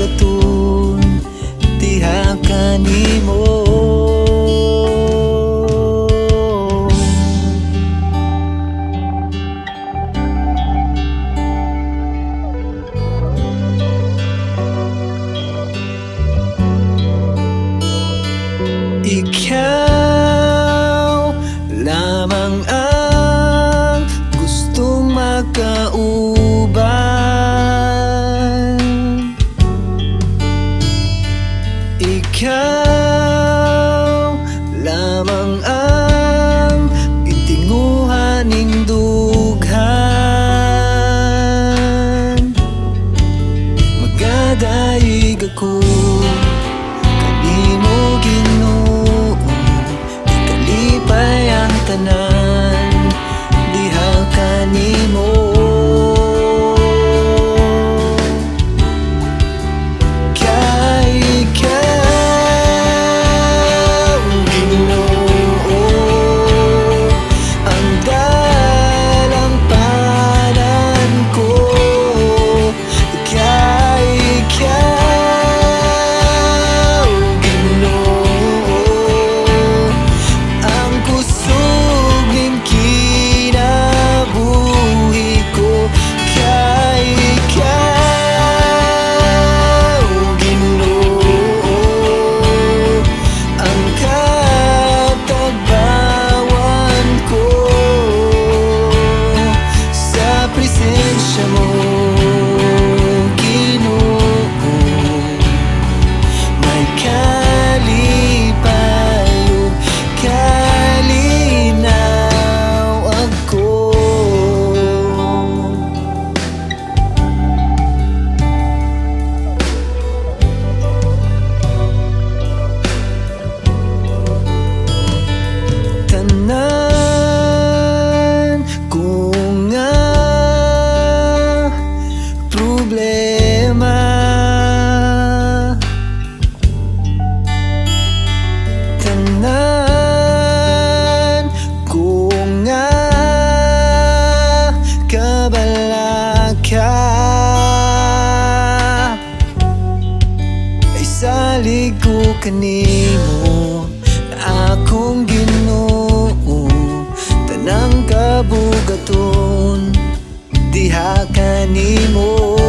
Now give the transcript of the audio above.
dagatun tiha kanimo Ikaw lamang ang kanimo akong ginoo tanang kabugaton diha kanimo.